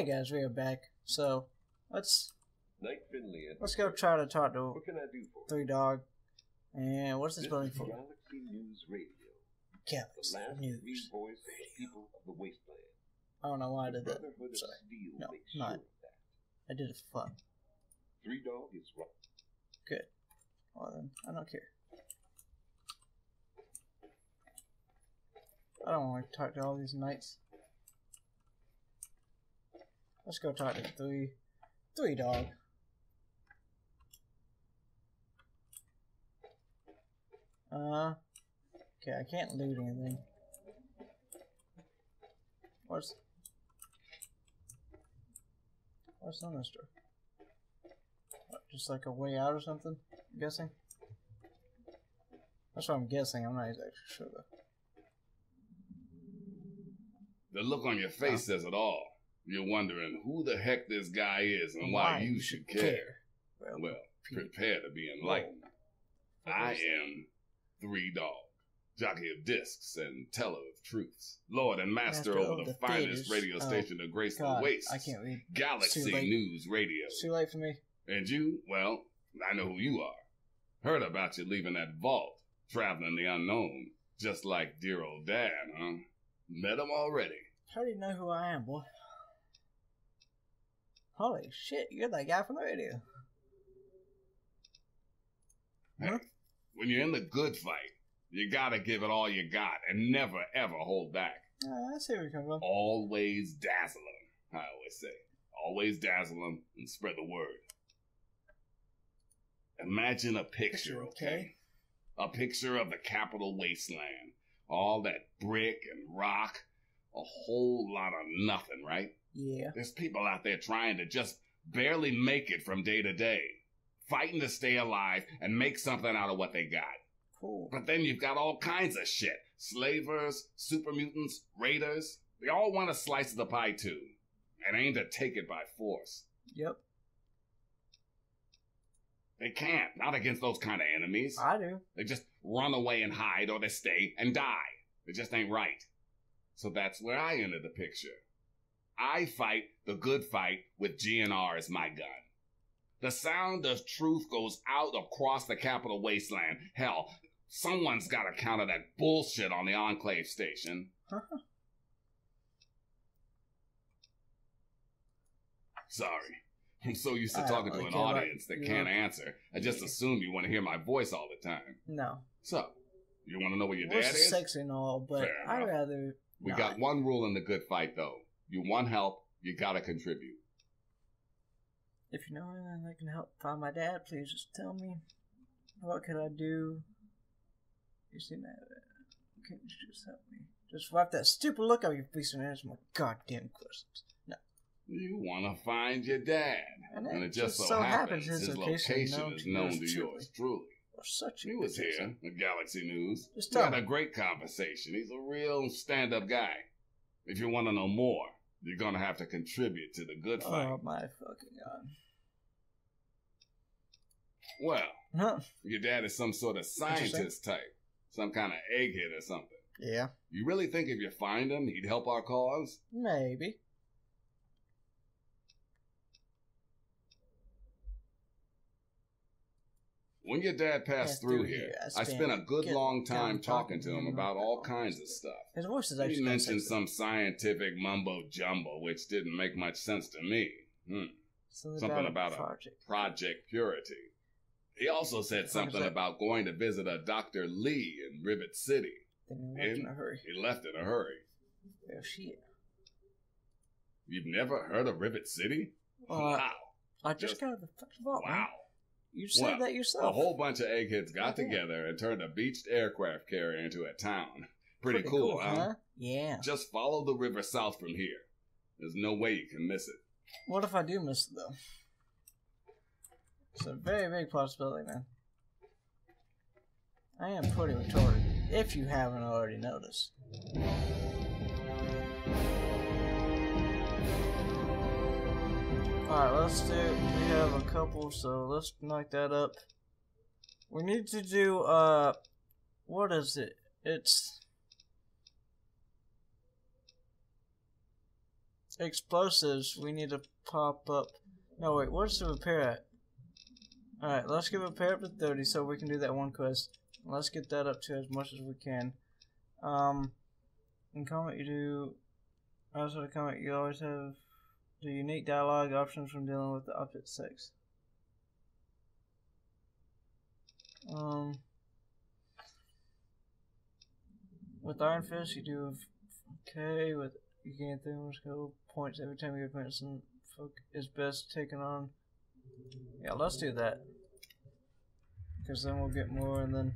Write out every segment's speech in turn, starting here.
Hey guys, we are back. So let's Night Finley. let's go try to talk to What can I do for? Three Dog. And what's this This building for? Galaxy News Radio. The Galaxy last News. voice of people of the wasteland. I don't know why I did that. Sorry. No, not. sure. I did it for fun. Three Dog is right. Good. Well then, I don't care. I don't want to talk to all these knights. Let's go talk to three, three dog. Uh, okay, I can't loot anything. What's what's on this door? What, Just like a way out or something? I'm guessing. That's what I'm guessing. I'm not exactly sure though. The look on your face says it all. You're wondering who the heck this guy is and why, you should care. Well, Well, prepare to be enlightened. I am Three Dog, jockey of discs and teller of truths, lord and master, Master over the, the finest theaters. radio Oh, station to grace God, the waste. I can't read. Galaxy News Radio. It's too late for me. And you, well, I know who you are. Heard about you leaving that vault, traveling the unknown, just like dear old dad, huh? Met him already. How do you know who I am, boy? Holy shit, you're that guy from the radio. Huh? When you're in the good fight, you gotta give it all you got and never ever hold back. Uh, I see where you're coming from. Always dazzle 'em, I always say. Always dazzle them and spread the word. Imagine a picture, Picture, okay? okay. A picture of the capital wasteland. All that brick and rock. A whole lot of nothing, right? Yeah. There's people out there trying to just barely make it from day to day, fighting to stay alive and make something out of what they got. Cool. But then you've got all kinds of shit. Slavers, super mutants, raiders. They all want a slice of the pie too. And aim to take it by force. Yep. They can't, not against those kind of enemies. I do. They just run away and hide or they stay and die. It just ain't right. So that's where I enter the picture. I fight the good fight with GNR as my gun. The sound of truth goes out across the capital wasteland. Hell, someone's got to counter that bullshit on the Enclave station. Sorry. I'm so used to talking to an really care about audience that can't answer. I just assume you want to hear my voice all the time. No. So, you want to know where your Voice dad is is? sexy and all, but Fair I'd enough. rather. We not. got one rule in the good fight, though. You want help, you gotta contribute. If you know anything that can help find my dad, please just tell me. What could I do? You see that? Can you just help me? Just wipe that stupid look out of your face and answer my goddamn questions. No. You want to find your dad. And And, it just just so, so happens, happens his his location, known is known to yours truly. Or such a He was here at Galaxy News. Just We had a great conversation. He's a real stand up guy. If you want to know more, you're going to have to contribute to the good oh, fight. Oh my fucking god. well, Huh. your dad is some sort of scientist type, some kind of egghead or something. Yeah. You really think if you find him, he'd help our cause? Maybe. When your dad passed through through here, here, I I spent spent a good good long time time talking talking to him about all kinds of stuff. His voice is He actually kinda mentioned some scientific mumbo jumbo, which didn't make much sense to me. Hmm. something, something about, about a a- project. Project Purity. He also said something about going to visit a Dr. Lee in Rivet City. Then he left in a hurry. He left in a hurry. Oh shit. You've never heard of Rivet City? Well, wow. I just, Just- got the fucking vault. man. Wow. You said Well, that yourself. A whole bunch of eggheads got Okay. together and turned a beached aircraft carrier into a town. Pretty, cool, huh? Yeah. Just follow the river south from here. There's no way you can miss it. What if I do miss it though? It's a very big possibility, man. I am pretty retarded, if you haven't already noticed. Alright, let's do. We have a couple, so let's knock that up. We need to do, uh. What is it? It's. explosives, we need to pop up. No, wait, what's the repair at? Alright, let's get repair up to 30 so we can do that one quest. Let's get that up to as much as we can. Um, in comment, you do. Also, the comment, you always have the unique dialogue options from dealing with the opposite sex. Um, with Iron Fist, you do okay. With you gain skill points every time you advance, and folk is best taken on. Yeah, let's do that. Because then we'll get more, and then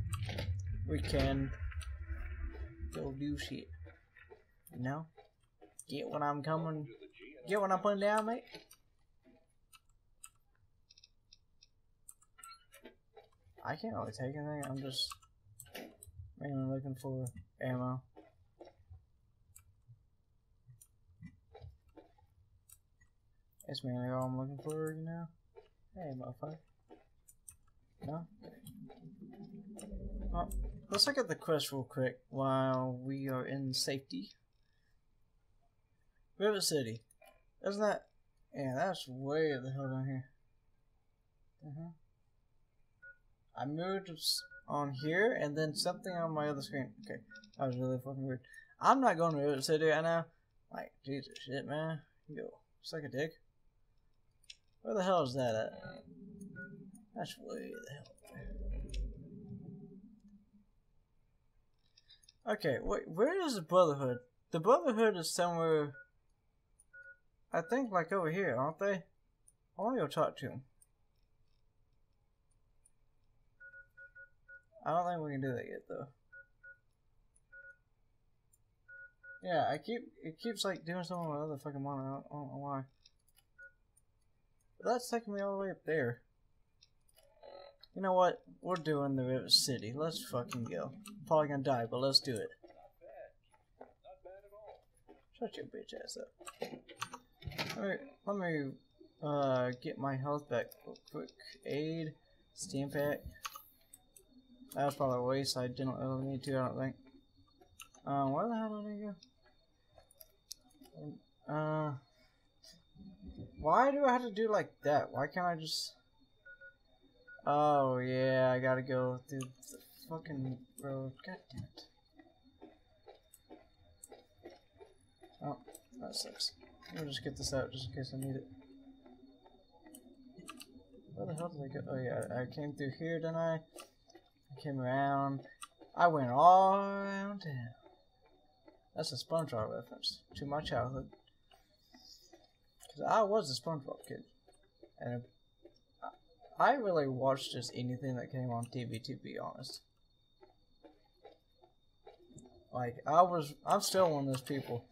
we can go do shit. You know? Get what I'm coming. Get what I'm putting down, mate? I can't really take anything. I'm just mainly looking for ammo. That's mainly all I'm looking for, you know? Hey, motherfucker. No? Well, let's look at the quest real quick while we are in safety. Rivet City. Isn't that... Yeah, that's way the hell down here. Uh-huh. I moved on here and then something on my other screen. Okay, that was really fucking weird. I'm not going to Rivet City right now. Like, Jesus shit, man. Yo, suck a dick. Where the hell is that at? That's way the hell. Okay, wait, where is the Brotherhood? The Brotherhood is somewhere, I think like over here, aren't they? I want to go talk to them. I don't think we can do that yet, though. Yeah, I keep, it keeps like doing something with other fucking monitor, I don't, I don't know why. But that's taking me all the way up there. You know what? We're doing the Rivet City. Let's fucking go. Probably gonna die, but let's do it. Shut your bitch ass up. Alright, let me uh, get my health back real quick. Aid, Stimpak. That was probably a waste. I didn't really need to, I don't think. Um, where the hell did I go? Uh, why do I have to do like that? Why can't I just... Oh, yeah, I gotta go through the fucking road. God damn it. Oh, that sucks. We'll just get this out just in case I need it. Where the hell did I go? Oh, yeah, I came through here, didn't I? I came around. I went all around town. That's a SpongeBob reference to my childhood. Because I was a SpongeBob kid. And I really watched just anything that came on TV, to be honest. Like, I was, I'm still one of those people.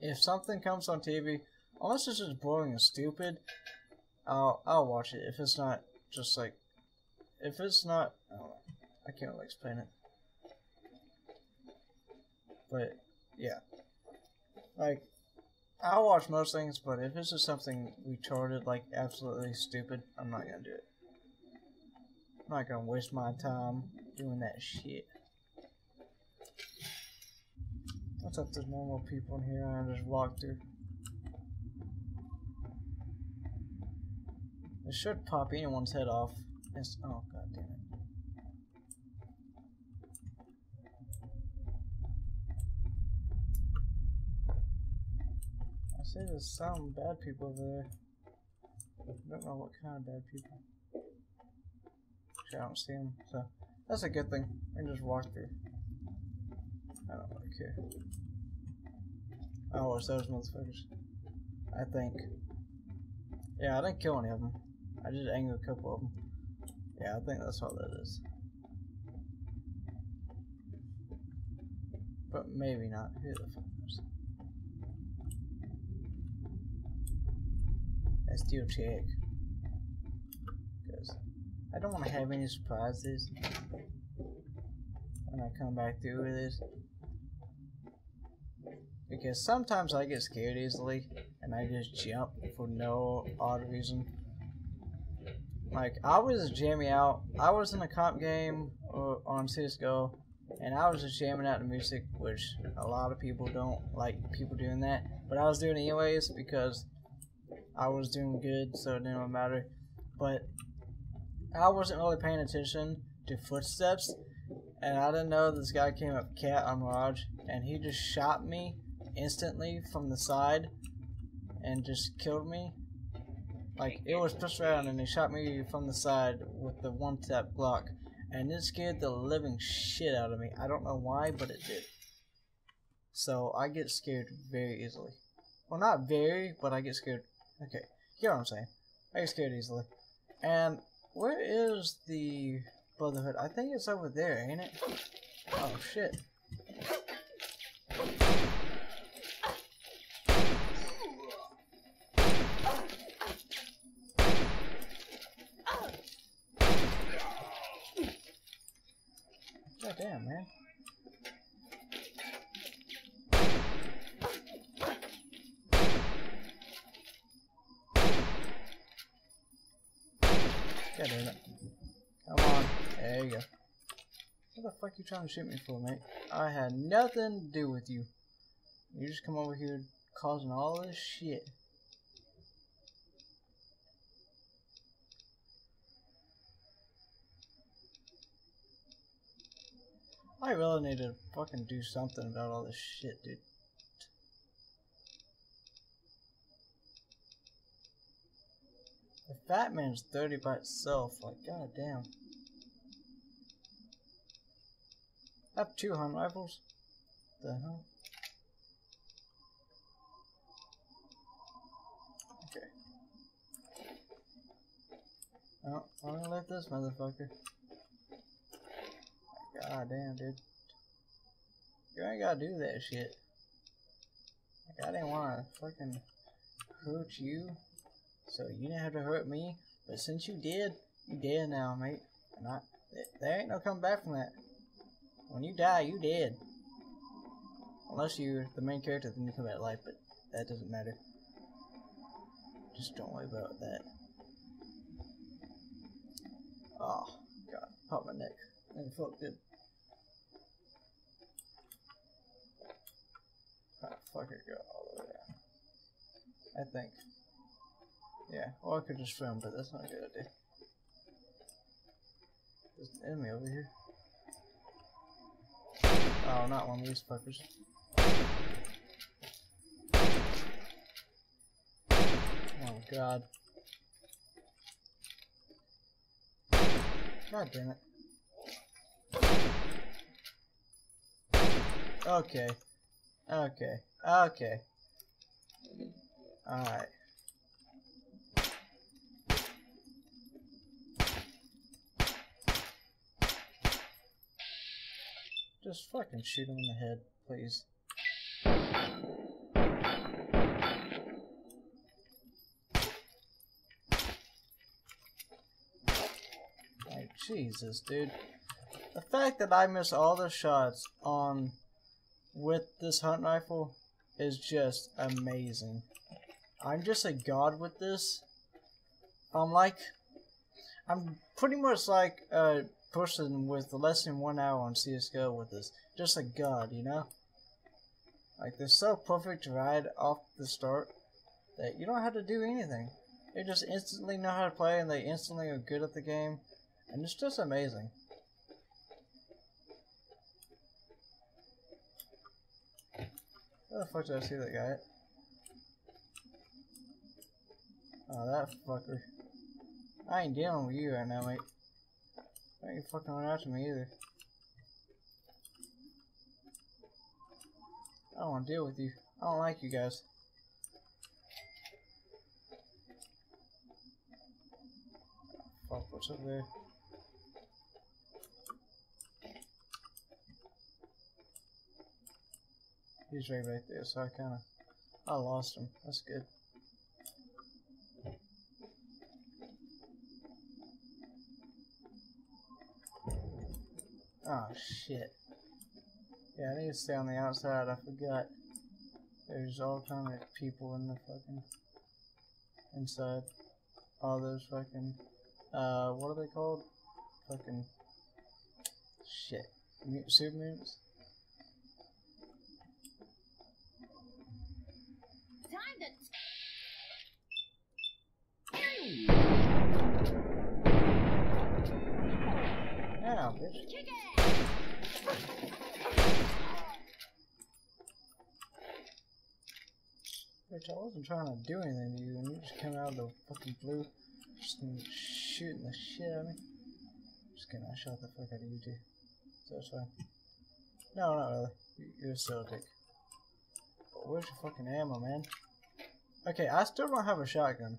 If something comes on TV, unless it's just boring and stupid, I'll, I'll watch it. If it's not just like, if it's not, I I can't really explain it. But, yeah. Like, I'll watch most things, but if it's just something retarded, like absolutely stupid, I'm not gonna do it. I'm not gonna waste my time doing that shit. What's up, there's normal people in here I just walk through. It should pop anyone's head off. It's, oh, god damn it. I see there's some bad people over there. I don't know what kind of bad people. Actually, I don't see them, so that's a good thing. I can just walk through. I don't really care. Oh, it's those motherfuckers. I think. Yeah, I didn't kill any of them. I just angered a couple of them. Yeah, I think that's all that is. But maybe not. Who the fuck knows? I still check. Because I don't want to have any surprises when I come back through with this. Because sometimes I get scared easily and I just jump for no odd reason. Like, I was jamming out. I was in a comp game uh, on CSGO and I was just jamming out the music, which a lot of people don't like people doing that. but I was doing it anyways because I was doing good, so it didn't matter. But I wasn't really paying attention to footsteps, and I didn't know this guy came up cat on Mirage, and he just shot me instantly from the side and just killed me. Like it was pushed around and he shot me from the side with the one tap Glock, and it scared the living shit out of me. I don't know why, but it did. So I get scared very easily. Well, not very, but I get scared. Okay, you know what I'm saying. I get scared easily. And where is the Brotherhood? I think it's over there, ain't it? Oh shit. God damn, man. God damn it. Come on. There you go. What the fuck you trying to shoot me for, mate? I had nothing to do with you. You just come over here causing all this shit. I really need to fucking do something about all this shit, dude. Fat Man's 30 by itself, like, goddamn. I have two hunt rifles? The hell? Okay. Oh, I'm gonna let this motherfucker. God damn, dude. You ain't gotta do that shit. Like, I didn't wanna fucking hurt you, so you didn't have to hurt me. But since you did, you dead now, mate. And I, there ain't no coming back from that. When you die, you dead. Unless you're the main character, then you come back to life, but that doesn't matter. Just don't worry about that. Oh, God. Pop my neck. That felt good. Ah, fuck it, go all the way down. I think. Yeah, or I could just swim, but that's not a good idea. There's an enemy over here. Oh, not one of these fuckers. Oh god. God damn it. Okay. Okay. Okay. Alright. Just fucking shoot him in the head, please. Like, Jesus, dude. The fact that I miss all the shots on with this hunt rifle is just amazing. I'm just a god with this. I'm like, I'm pretty much like a person with less than one hour on CSGO with this. Just a god, you know? Like, they're so perfect right off the start that you don't have to do anything. They just instantly know how to play and they instantly are good at the game. And it's just amazing. Where the fuck did I see that guy? Oh, that fucker. I ain't dealing with you right now, mate. Don't you fucking run after me either. I don't want to deal with you. I don't like you guys. Fuck, what's up there? He's right back there, so I kind of, I lost him. That's good. Oh shit. Yeah, I need to stay on the outside. I forgot. There's all kind of people in the fucking inside. All those fucking uh, what are they called? Fucking shit. Mut- super mutants. time to. Now, bitch. Kick it! Bitch, I wasn't trying to do anything to you, and you just came out of the fucking blue, just shooting the shit of me. Just kidding, I shot the fuck out of you too. So it's fine. No, not really. You- You're still a dick. But where's your fucking ammo, man? Okay, I still don't have a shotgun.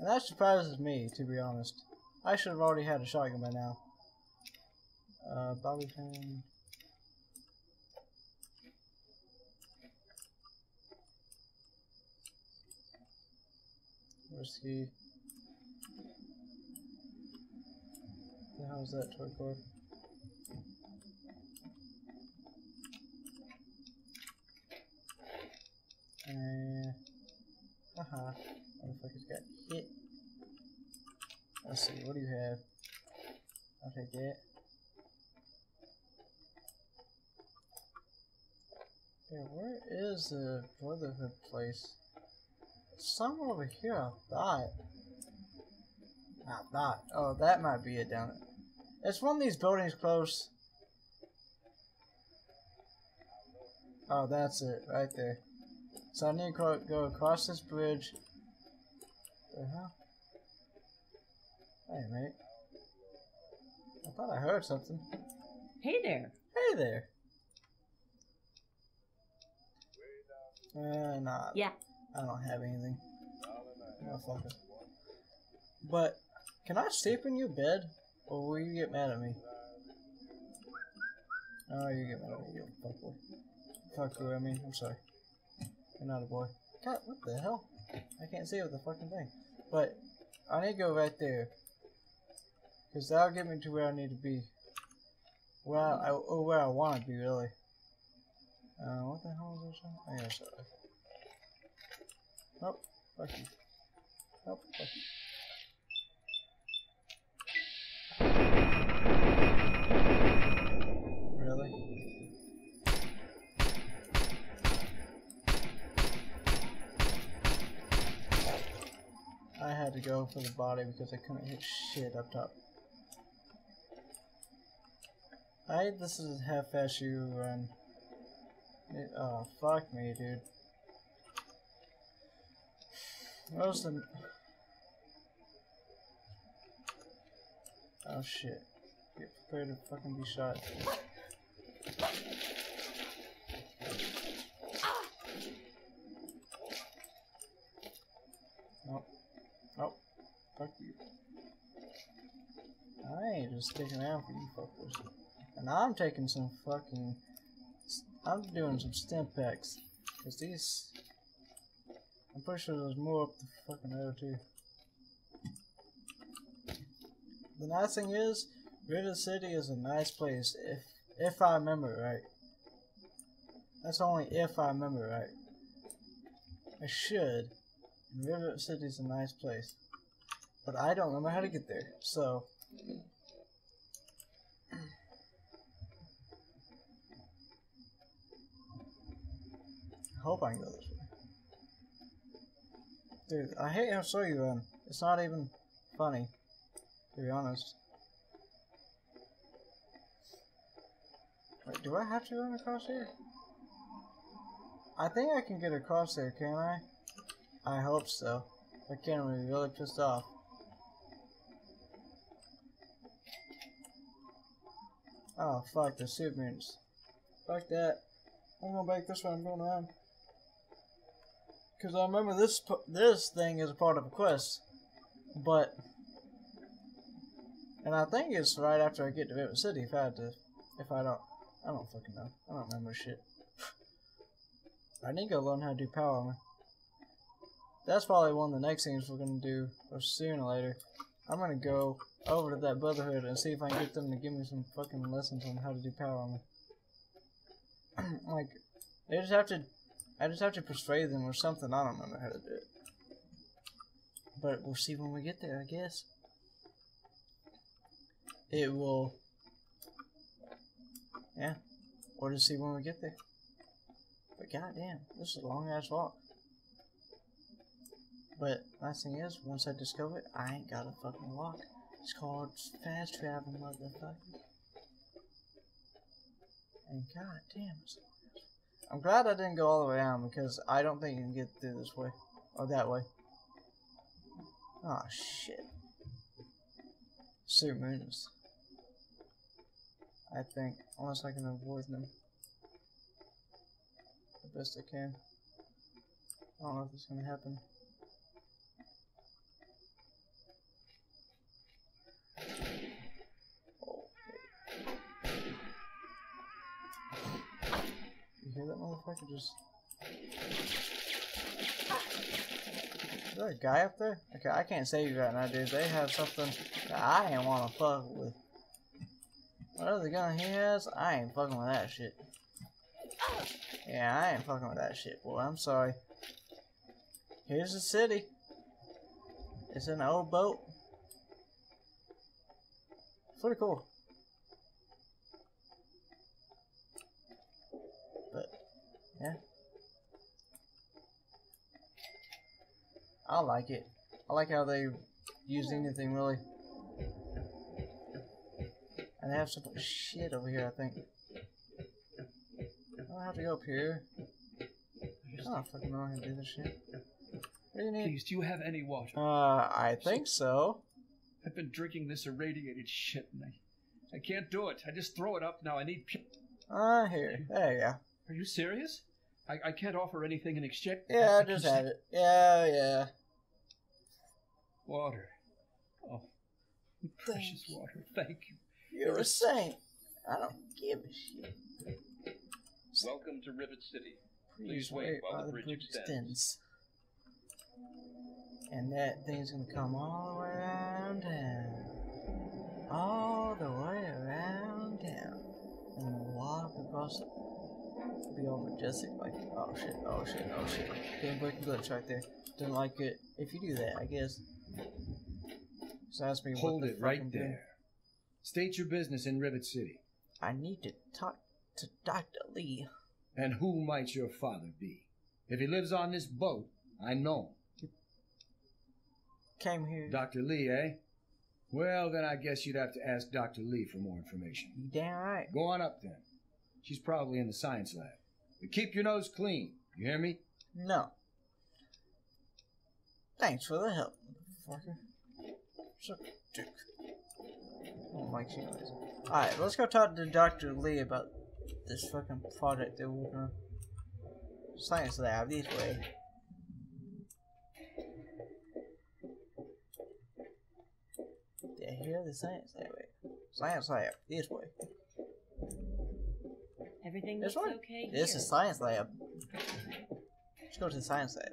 And that surprises me, to be honest. I should have already had a shotgun by now. Uh, Bobby pin. Whiskey. The is that toy cord? Uh, haha. Motherfuckers got hit. Let's see, what do you have? I'll take that. Yeah, where is the Brotherhood place? Somewhere over here, I thought. I thought. Oh, that might be it down there. It's one of these buildings close. Oh, that's it, right there. So I need to go, across this bridge. The hell? Hey, mate. I thought I heard something. Hey there. Hey there. Uh, nah. Yeah. I don't have anything. But, can I sleep in your bed? Or will you get mad at me? Oh, you get mad at me, you fuckboy. Fuck you, I mean, I'm sorry. You're not a boy. God, what the hell? I can't see with the fucking thing. But, I need to go right there. Because that'll get me to where I need to be. Where I, or where I want to be, really. Uh, what the hell is this? Oh, yeah, sorry. Nope. Fuck you. Nope. Fuck you. Really? I had to go for the body because I couldn't hit shit up top. I this is half fast you run. It, oh fuck me, dude. Where's the? Oh shit! Get prepared to fucking be shot. Nope. Fuck you. I ain't just sticking around for you fuckers. And I'm taking some fucking. I'm doing some stim packs. Cause these. I'm pretty sure there's more up the fucking road too. The nice thing is, Rivet City is a nice place if if I remember right. That's only if I remember right. I should. Rivet City is a nice place. But I don't remember how to get there, so I hope I can go this way. Dude, I hate how slow you run. It's not even funny, to be honest. Wait, do I have to run across here? I think I can get across there, can I? I hope so. I can, I'm really pissed off. Oh, fuck, the suit mutants. Fuck that. I'm going back this way, I'm going around. Because I remember this this thing is a part of a quest. But. And I think it's right after I get to Rivet City if I had to. If I don't. I don't fucking know. I don't remember shit. I need to go learn how to do power armor. That's probably one of the next things we're gonna do, or sooner or later. I'm gonna go over to that Brotherhood and see if I can get them to give me some fucking lessons on how to do power armor. like, they just have to, I just have to persuade them or something. I don't know how to do it. But we'll see when we get there, I guess. It will, yeah, we'll just see when we get there. But goddamn, this is a long ass walk. But last thing is, once I discover it, I ain't gotta fucking walk. It's called fast travel, motherfucker. And goddamn, it's long ass I'm glad I didn't go all the way down because I don't think you can get through this way. Or that way. Oh shit. Super moons. I think. Unless I can avoid them. The best I can. I don't know if this is gonna happen. Oh, You hear that motherfucker just... Is there a guy up there? Okay, I can't save you right now, dude. They have something that I ain't wanna fuck with. Whatever the gun he has, I ain't fucking with that shit. Yeah, I ain't fucking with that shit, boy. I'm sorry. Here's the city. It's an old boat. Pretty cool. Yeah. I like it. I like how they use anything really. And they have some shit over here, I think. I don't have to go up here. I don't fucking know how to do this shit. What do you need? Please, do you have any water? Uh, I think so. I've been drinking this irradiated shit and I, I can't do it. I just throw it up now. I need. pu- Uh, here. There you go. Are you serious? I, I can't offer anything in exchange. Yeah, I just have it. Yeah, yeah. Water. Oh, precious Thank water. Thank you. You're a saint. I don't give a shit. Welcome to Rivet City. Please wait while the bridge extends. And that thing's gonna come all the way around town. All the way around town. And walk across it. Be all majestic like oh shit, oh shit, oh shit. Game breaking glitch right there. Didn't like it. If you do that, I guess. So ask me Hold what the it right there. State your business in Rivet City. I need to talk to Dr. Lee. And who might your father be? If he lives on this boat, I know him. Came here. Dr. Lee, eh? Well, then I guess you'd have to ask Dr. Lee for more information. You damn right. Go on up then. She's probably in the science lab. But keep your nose clean. You hear me? No. Thanks for the help, motherfucker. Suck dick. Like you guys. Alright, let's go talk to Dr. Lee about this fucking project they're working on. Science lab, this way. Yeah, here the science lab. Science lab, this way. Everything This looks one? okay This here. is science lab. Let's go to the science lab.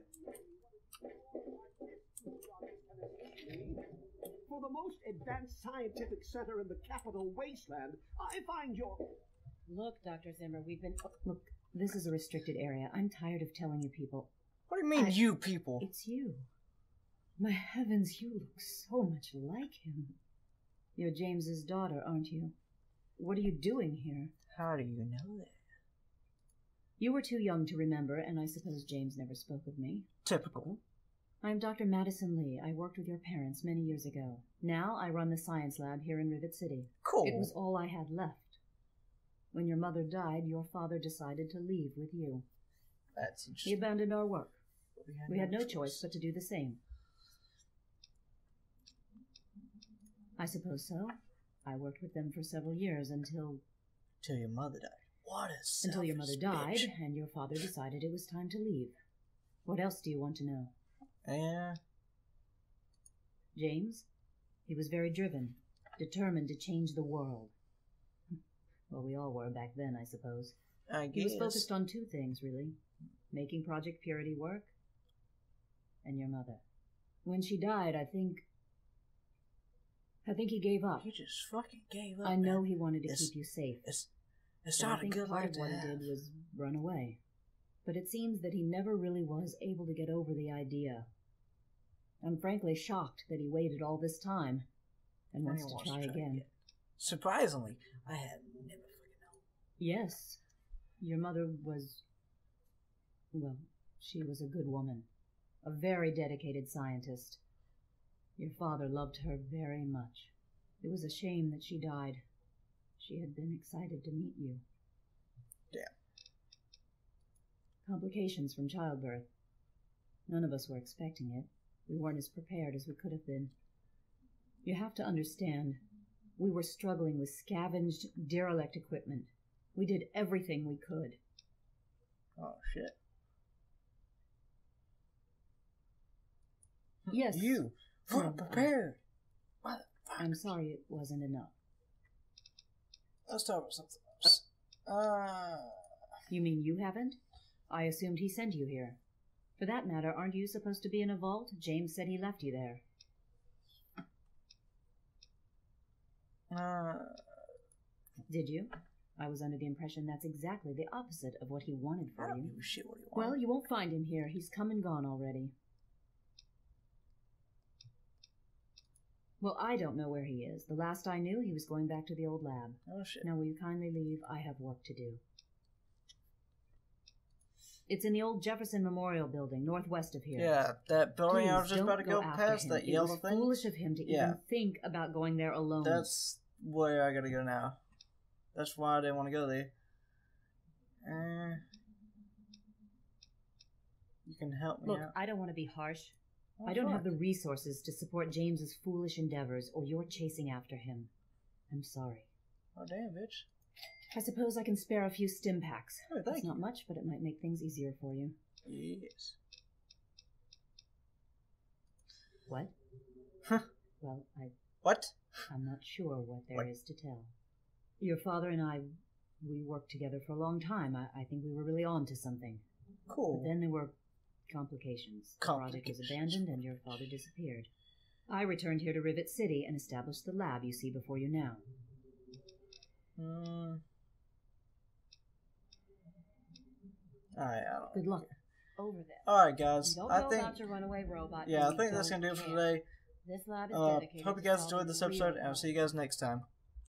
For the most advanced scientific center in the capital wasteland, I find your. Look, Dr. Zimmer, we've been. oh, look, this is a restricted area. I'm tired of telling you people. What do you mean, I- you people? It's you. My heavens, you look so much like him. You're James's daughter, aren't you? What are you doing here? How do you know that? You were too young to remember, and I suppose James never spoke of me. Typical. I'm Dr. Madison Lee. I worked with your parents many years ago. Now I run the science lab here in Rivet City. Cool. It was all I had left. When your mother died, your father decided to leave with you. That's interesting. He abandoned our work. We had no choice but to do the same. I suppose so. I worked with them for several years until Till your mother died. What a until your mother died bitch. and your father decided it was time to leave. What else do you want to know? Yeah. James? He was very driven, determined to change the world. Well, we all were back then, I suppose. I guess. He was focused on two things, really making Project Purity work and your mother. When she died, I think. I think he gave up. He just fucking gave up. I know he wanted to It's- keep you safe. It's it's but I think a good part of what he did was run away. But it seems that he never really was able to get over the idea. I'm frankly shocked that he waited all this time and wants to wants try again. Surprisingly, I had never fucking known. Yes, your mother was Well, she was a good woman, a very dedicated scientist. Your father loved her very much. It was a shame that she died. She had been excited to meet you. Damn. Complications from childbirth. None of us were expecting it. We weren't as prepared as we could have been. You have to understand, we were struggling with scavenged, derelict equipment. We did everything we could. Oh shit. Yes. You weren't prepared. I'm sorry it wasn't enough. Let's talk about something else. Uh, You mean you haven't? I assumed he sent you here. For that matter, aren't you supposed to be in a vault? James said he left you there. uh, Did you? I was under the impression that's exactly the opposite of what he wanted for you. shit you. Well, you won't find him here. He's come and gone already. Well, I don't know where he is. The last I knew, he was going back to the old lab. oh shit. Now, will you kindly leave? I have work to do. It's in the old Jefferson Memorial Building, northwest of here. Yeah, that building I was just about to go after past him. that it yellow thing. foolish of him to Yeah. even think about going there alone. That's where I gotta go now. That's why I didn't want to go there. Uh, you can help me Look, out. I don't want to be harsh. Oh, I don't fuck. have the resources to support James's foolish endeavors, or you're chasing after him. I'm sorry. Oh damn, bitch. I suppose I can spare a few stim packs. Oh, you. not much, but it might make things easier for you. Yes. What? Huh. Well, I, What? I'm not sure what there is What? to tell. Your father and I, we worked together for a long time. I, I think we were really on to something. Cool. But then there were complications. The project was abandoned and your father disappeared. I returned here to Rivet City and established the lab you see before you now. Hmm. Alright, I don't. Good luck. Over there. Alright, guys. Don't I know think. about your runaway robot. Yeah, I think that's gonna do it for today. This lab is Uh, dedicated hope you guys solving enjoyed this episode, and I'll see you guys next time.